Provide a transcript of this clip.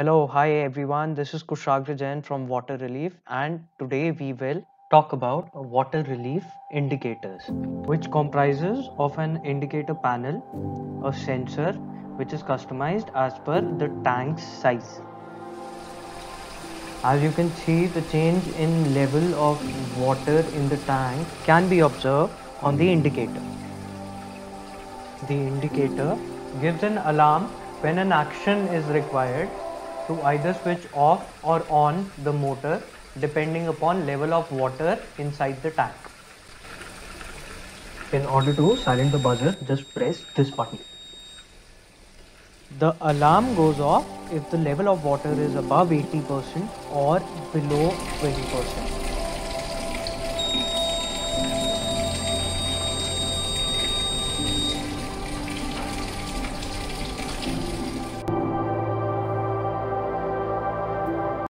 Hello, hi everyone. This is Kushagra Jain from Water Relief, and today we will talk about water relief indicators, which comprises of an indicator panel, a sensor, which is customized as per the tank's size. As you can see, the change in level of water in the tank can be observed on the indicator. The indicator gives an alarm when an action is required to either switch off or on the motor depending upon level of water inside the tank. In order to silence the buzzer, just press this button. The alarm goes off if the level of water is above 80% or below 20%.